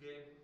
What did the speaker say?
game